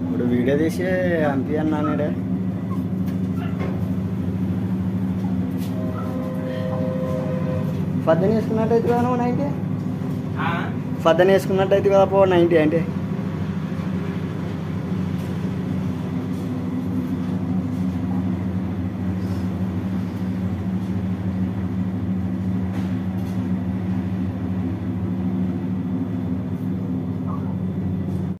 ఇప్పుడు వీడియో తీసి పంపి అన్నాడే పద్దెని వేసుకున్నట్టయితే కదా నువ్వు నైన్టీ? పద్దెని వేసుకున్నట్టయితే కదా పో నైన్టీ అంటే.